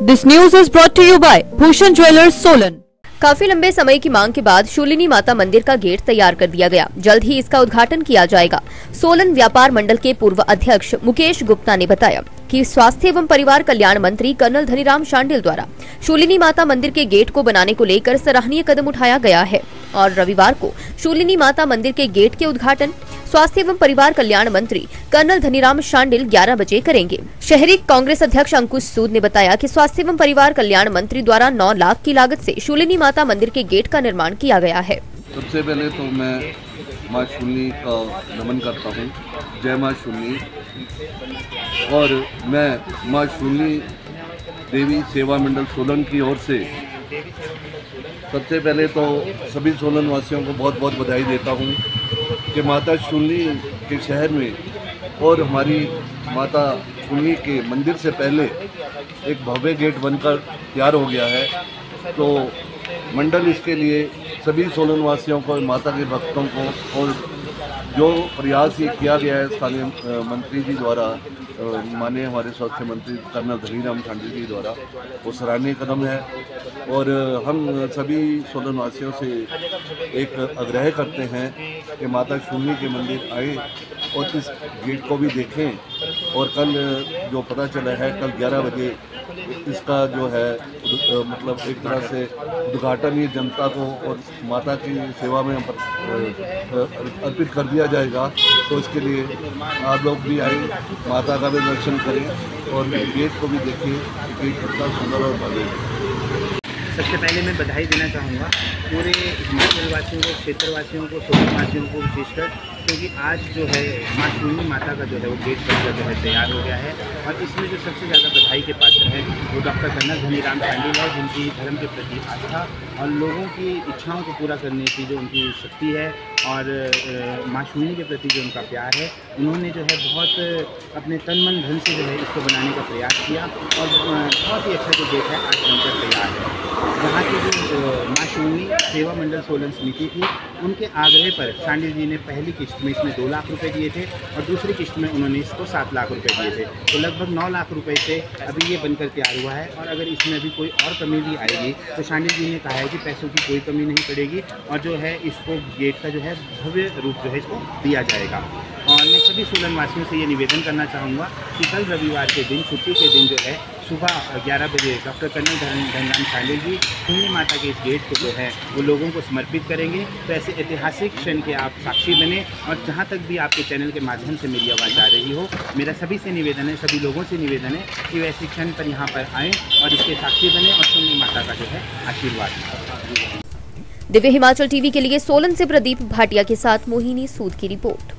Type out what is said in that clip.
This news brought to you by Bhushan Jewelers, Solan. काफ़ी लंबे समय की मांग के बाद शूलिनी माता मंदिर का गेट तैयार कर दिया गया जल्द ही इसका उद्घाटन किया जाएगा सोलन व्यापार मंडल के पूर्व अध्यक्ष मुकेश गुप्ता ने बताया कि स्वास्थ्य एवं परिवार कल्याण मंत्री कर्नल धनीराम शांडिल द्वारा शूलिनी माता मंदिर के गेट को बनाने को लेकर सराहनीय कदम उठाया गया है और रविवार को शूलिनी माता मंदिर के गेट के उद्घाटन स्वास्थ्य एवं परिवार कल्याण मंत्री कर्नल धनीराम शांडिल 11 बजे करेंगे। शहरी कांग्रेस अध्यक्ष अंकुश सूद ने बताया कि स्वास्थ्य एवं परिवार कल्याण मंत्री द्वारा 9 लाख की लागत से शूलिनी माता मंदिर के गेट का निर्माण किया गया है। सबसे पहले तो मैं माँ शून्य का नमन करता हूँ। जय माँ शून्य और मैं माँ शून्य देवी सेवा मंडल सोलन की ओर से सबसे पहले तो सभी सोलन वासियों को बहुत बहुत बधाई देता हूँ कि माता शून्य के शहर में और हमारी माता शून्य के मंदिर से पहले एक भव्य गेट बनकर तैयार हो गया है। तो मंडल इसके लिए सभी सोलन वासियों को, माता के भक्तों को और जो प्रयास ये किया गया है, स्थानीय मंत्री जी द्वारा माननीय हमारे स्वास्थ्य मंत्री कर्नल धनीराम खांडी जी द्वारा वो सराहनीय कदम है। और हम सभी सोलन वासियों से एक आग्रह करते हैं कि माता शून्य के मंदिर आए और इस गेट को भी देखें। और कल जो पता चला है, कल 11 बजे इसका जो है मतलब एक तरह से उद्घाटन ये जनता को और माता की सेवा में अर्पित कर दिया जाएगा। तो इसके लिए आप लोग भी आए, माता का भी दर्शन करें और गेट को भी देखिए गेट कितना सुंदर और भव्य। सबसे पहले मैं बधाई देना चाहूँगा पूरे हिमाचल वासियों को, क्षेत्रवासियों को सोलन वासियों को विशेषकर क्योंकि आज जो है, माँ माता का जो है, वो गेट बनकर जो है, तैयार हो गया है। और इसमें जो सबसे ज़्यादा बधाई के पात्र हैं, वो डॉक्टर कर्नल धनीराम पांडिल है, जिनकी धर्म के प्रति आस्था और लोगों की इच्छाओं को पूरा करने की जो उनकी शक्ति है और माँ के प्रति जो उनका प्यार है, उन्होंने जो है बहुत अपने तन मन धन से जो है इसको बनाने का प्रयास किया और बहुत ही अच्छा जो गेट है, आज बनकर तैयार है। यहाँ की जो माँ सेवा मंडल सोलन समिति थी उनके आग्रह पर शांडिल जी ने पहली किस्त में इसमें दो लाख रुपए दिए थे और दूसरी किस्त में उन्होंने इसको सात लाख रुपए दिए थे। तो लगभग नौ लाख रुपए से अभी ये बनकर तैयार हुआ है और अगर इसमें अभी कोई और कमी भी आएगी तो शांडिल जी ने कहा है कि पैसों की कोई कमी नहीं पड़ेगी और जो है इसको गेट का जो है भव्य रूप जो है इसको दिया जाएगा। और मैं सभी सोलन वासियों से ये निवेदन करना चाहूँगा कि कल रविवार के दिन छुट्टी के दिन जो है सुबह 11 बजे डॉक्टर कर्नल धनराम शांडिल जी कुंडली माता के इस गेट को जो है, वो लोगों को समर्पित करेंगे। तो ऐसे ऐतिहासिक क्षण के आप साक्षी बने और जहाँ तक भी आपके चैनल के माध्यम से मेरी आवाज़ आ रही हो, मेरा सभी से निवेदन है, सभी लोगों से निवेदन है कि वैसे क्षण पर यहाँ पर आएँ और इसके साक्षी बने और कुंडली माता का जो है आशीर्वाद। दिव्य हिमाचल टीवी के लिए सोलन से प्रदीप भाटिया के साथ मोहिनी सूद की रिपोर्ट।